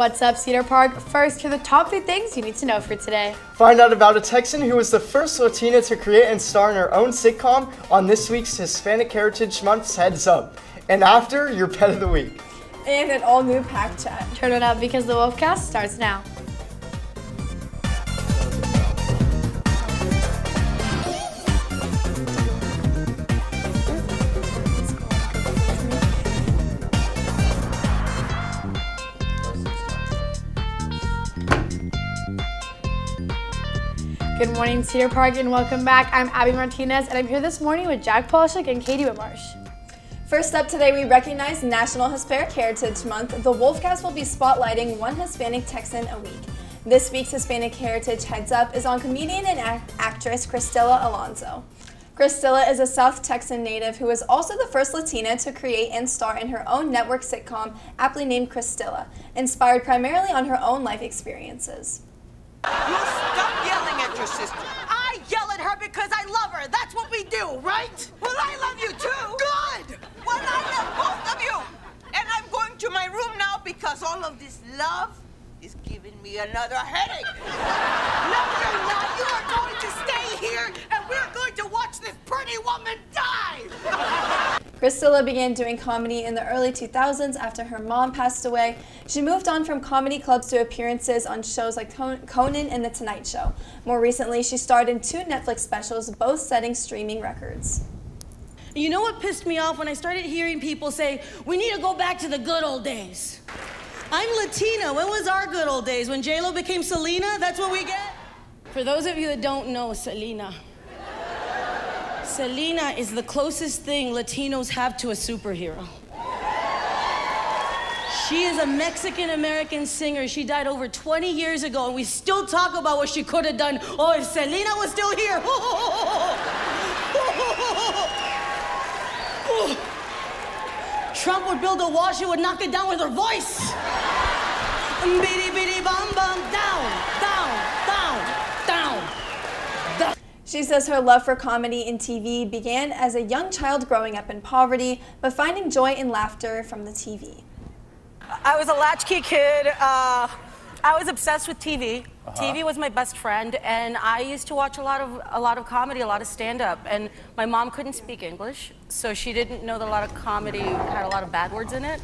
What's up, Cedar Park? First, here are the top three things you need to know for today. Find out about a Texan who was the first Latina to create and star in her own sitcom on this week's Hispanic Heritage Month's Heads Up. And after, your pet of the week. And an all new pack chat. Turn it up because the Wolfcast starts now. Morning, Cedar Park, and welcome back. I'm Abby Martinez, and I'm here this morning with Jack Polishek and Katie Whitmarsh. First up today, we recognize National Hispanic Heritage Month. The Wolfcast will be spotlighting one Hispanic Texan a week. This week's Hispanic Heritage Heads Up is on comedian and act actress Cristela Alonzo. Cristela is a South Texan native who is also the first Latina to create and star in her own network sitcom, aptly named Cristela, inspired primarily on her own life experiences. At your sister. I yell at her because I love her. That's what we do, right? Well, I love you too. Good. Well, I love both of you. And I'm going to my room now because all of this love is giving me another headache. No, you're not. You are going to stay here, and we're going to watch this pretty woman die. Cristela began doing comedy in the early 2000s after her mom passed away. She moved on from comedy clubs to appearances on shows like Conan and The Tonight Show. More recently, she starred in two Netflix specials, both setting streaming records. You know what pissed me off when I started hearing people say, we need to go back to the good old days? I'm Latina. When was our good old days? When JLo became Selena? That's what we get? For those of you that don't know Selena, Selena is the closest thing Latinos have to a superhero. She is a Mexican American singer. She died over 20 years ago, and we still talk about what she could have done. Oh, if Selena was still here. Trump would build a wall, she would knock it down with her voice. She says her love for comedy and TV began as a young child growing up in poverty, but finding joy and laughter from the TV. I was a latchkey kid. Uh, I was obsessed with TV. TV was my best friend, and I used to watch a lot of a lot of comedy, a lot of stand-up. And my mom couldn't speak English, so she didn't know that a lot of comedy had a lot of bad words in it.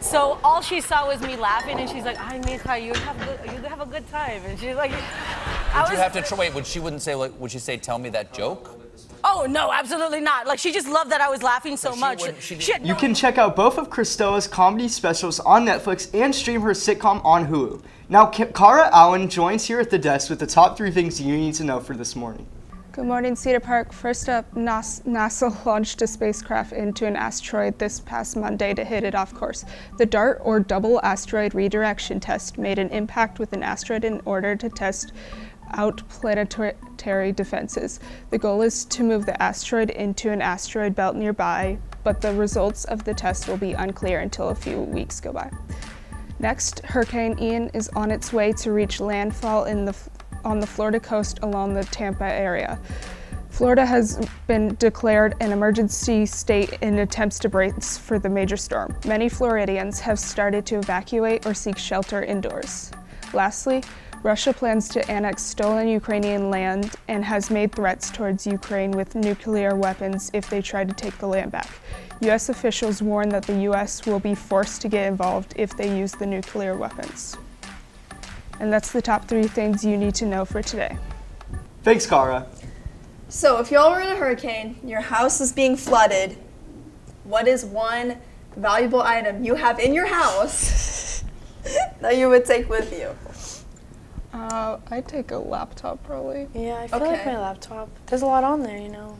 So all she saw was me laughing, and she's like, "Ay, mija, you have good, you have a good time." And she's like, I Would you have to tr- wait? Would she wouldn't say like? Would she say, "Tell me that joke"? Oh no, absolutely not. Like she just loved that I was laughing so she much. she She had You can check out both of Cristela's comedy specials on Netflix and stream her sitcom on Hulu. Now, Kara Allen joins here at the desk with the top three things you need to know for this morning. Good morning, Cedar Park. First up, NASA launched a spacecraft into an asteroid this past Monday to hit it off course. The DART, or Double Asteroid Redirection Test, made an impact with an asteroid in order to test out planetary defenses. The goal is to move the asteroid into an asteroid belt nearby, but the results of the test will be unclear until a few weeks go by. Next, Hurricane Ian is on its way to reach landfall in the, on the Florida coast along the Tampa area. Florida has been declared an emergency state in attempts to brace for the major storm. Many Floridians have started to evacuate or seek shelter indoors. Lastly, Russia plans to annex stolen Ukrainian land and has made threats towards Ukraine with nuclear weapons if they try to take the land back. U.S. officials warn that the U.S. will be forced to get involved if they use the nuclear weapons. And that's the top three things you need to know for today. Thanks, Kara. So, if y'all were in a hurricane, your house is being flooded, what is one valuable item you have in your house that you would take with you? Uh, I'd take a laptop probably. Yeah, I feel like my laptop. There's a lot on there, you know.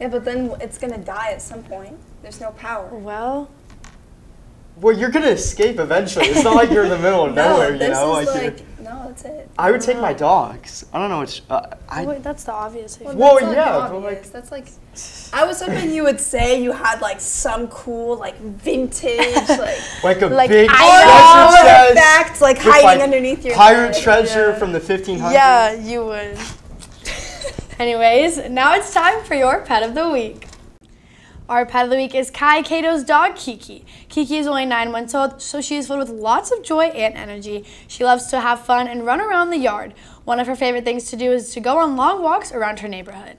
Yeah, but then it's gonna die at some point. There's no power. Well, Well, you're gonna escape eventually. It's not like you're in the middle of nowhere, you this know. is you're- like no, that's it. I would take my dogs. I don't know which. Uh, I, wait, that's the obvious. Well, that's not yeah, but, like- that's like. I was hoping you would say you had like some cool like vintage like like a Like, big artifact like hiding like, underneath your pirate bed. treasure Yeah. from the 1500s. Yeah, you would. Anyways, now it's time for your pet of the week. Our pet of the week is Kai Kato's dog, Kiki. Kiki is only nine months old, so she is filled with lots of joy and energy. She loves to have fun and run around the yard. One of her favorite things to do is to go on long walks around her neighborhood.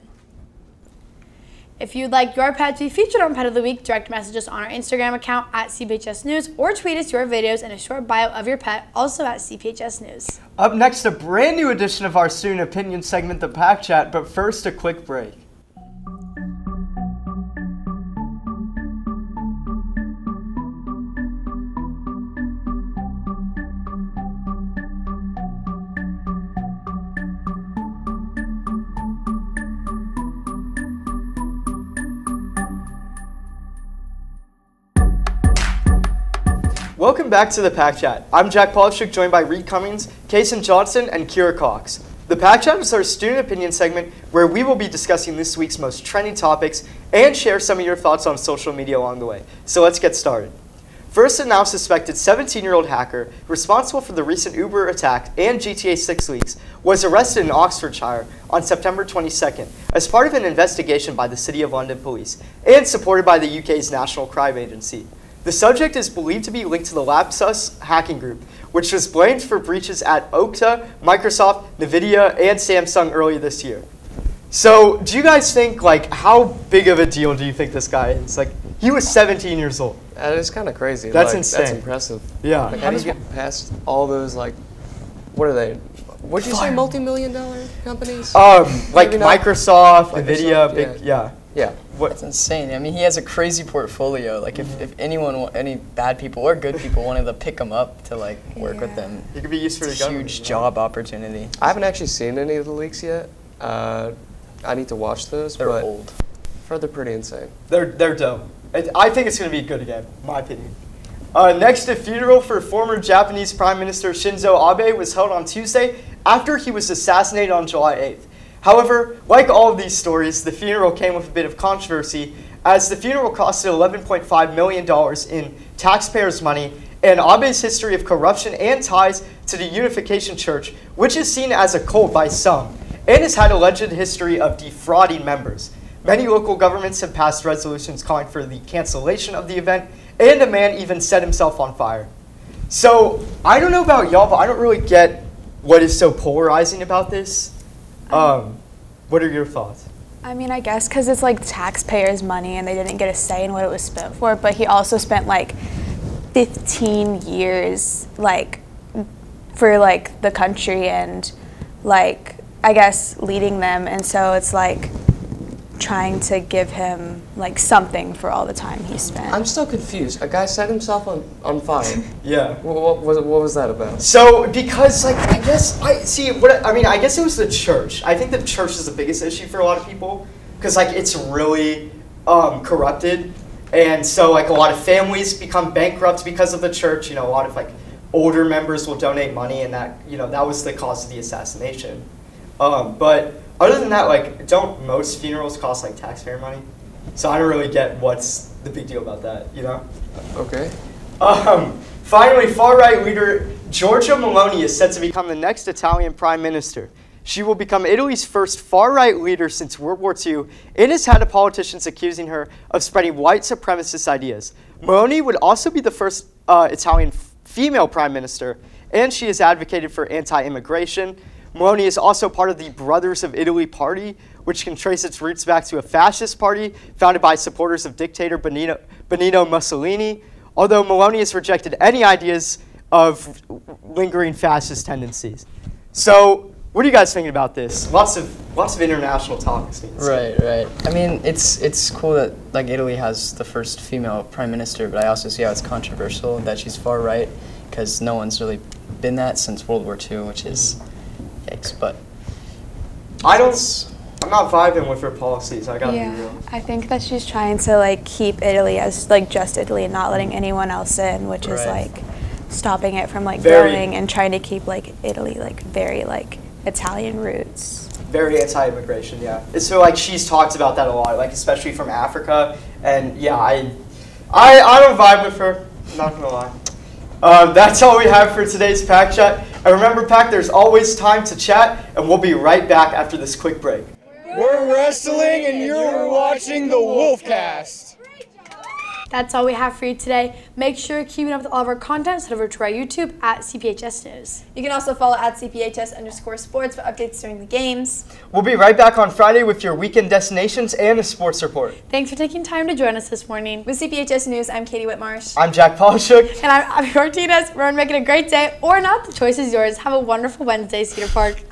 If you'd like your pet to be featured on Pet of the Week, direct message us on our Instagram account at CPHS News or tweet us your videos and a short bio of your pet, also at CPHS News. Up next, a brand new edition of our student opinion segment, the Pack Chat, but first, a quick break. Welcome back to the Pack Chat. I'm Jack Polishuk, joined by Reed Cummings, Kason Johnson, and Kira Cox. The Pack Chat is our student opinion segment where we will be discussing this week's most trending topics and share some of your thoughts on social media along the way. So let's get started. First, a now suspected 17 year old hacker responsible for the recent Uber attack and GTA 6 leaks was arrested in Oxfordshire on September 22nd as part of an investigation by the City of London Police and supported by the UK's National Crime Agency. The subject is believed to be linked to the Lapsus hacking group, which was blamed for breaches at Okta, Microsoft, Nvidia, and Samsung earlier this year. So, do you guys think like how big of a deal do you think this guy is? Like, he was 17 years old. That is kind of crazy. That's like, insane. That's impressive. Yeah. Like, how do you get past all those like, what are they? What'd you say? Multi-million dollar companies? Um, like Microsoft, Microsoft, Nvidia, big, yeah. yeah. What? That's insane. I mean, he has a crazy portfolio. Like, if, if anyone, any bad people or good people wanted to pick him up to like work with them, He could be used for the a government. huge you know? job opportunity. I haven't actually seen any of the leaks yet. Uh, I need to watch those, They're but old. I've they're pretty insane. They're they're dope. It, I think it's gonna be good again. my opinion. Uh, next, a funeral for former Japanese Prime Minister Shinzo Abe was held on Tuesday after he was assassinated on July 8th. However, like all of these stories, the funeral came with a bit of controversy, as the funeral costed $11.5 million in taxpayers' money, and Abe's history of corruption and ties to the Unification Church, which is seen as a cult by some, and has had a alleged history of defrauding members. Many local governments have passed resolutions calling for the cancellation of the event, and a man even set himself on fire. So, I don't know about y'all, but I don't really get what is so polarizing about this. Um, what are your thoughts? I mean, I guess because it's like taxpayers' money and they didn't get a say in what it was spent for, but he also spent like 15 years, like, for like the country and like, I guess, leading them. And so it's like trying to give him like something for all the time he spent. I'm still confused. A guy set himself on, on fire. Yeah. what, what, was, what was that about? So, because like I guess I see what I mean. I guess it was the church. I think the church is the biggest issue for a lot of people because like it's really um, corrupted, and so like a lot of families become bankrupt because of the church. You know, a lot of like older members will donate money, and that you know that was the cause of the assassination. Um, but other than that, like don't most funerals cost like taxpayer money? So I don't really get what's the big deal about that. You know. Okay. Um, finally, far right leader Giorgia Meloni is set to become the next Italian prime minister. She will become Italy's first far right leader since World War II and has had politicians accusing her of spreading white supremacist ideas. Meloni would also be the first uh, Italian female prime minister, and she has advocated for anti immigration. Meloni is also part of the Brothers of Italy party, which can trace its roots back to a fascist party founded by supporters of dictator Benito, Benito Mussolini although Meloni has rejected any ideas of lingering fascist tendencies. So, what are you guys thinking about this? Lots of lots of international discussed. Right, right. I mean, it's it's cool that like Italy has the first female prime minister, but I also see how it's controversial that she's far right because no one's really been that since World War II, which is yikes. But I don't. I'm not vibing with her policies. I gotta be yeah, real. I think that she's trying to like keep Italy as like just Italy and not letting anyone else in, which is like stopping it from like Very- growing and trying to keep like Italy like very like Italian roots. Very anti-immigration. Yeah. So like she's talked about that a lot, like especially from Africa, and yeah, I, I, I don't vibe with her. Not gonna lie. Um, that's all we have for today's Pack Chat. And remember, Pack, there's always time to chat, and we'll be right back after this quick break. We're wrestling and you're watching the Wolfcast. That's all we have for you today. Make sure to keep up with all of our content. Head over to our YouTube at CPHS News. You can also follow at CPHS underscore sports for updates during the games. We'll be right back on Friday with your weekend destinations and a sports report. Thanks for taking time to join us this morning. With CPHS News, I'm Katie Whitmarsh. I'm Jack Polishuk. And I'm Abby Martinez. We're making a great day or not. The choice is yours. Have a wonderful Wednesday, Cedar Park.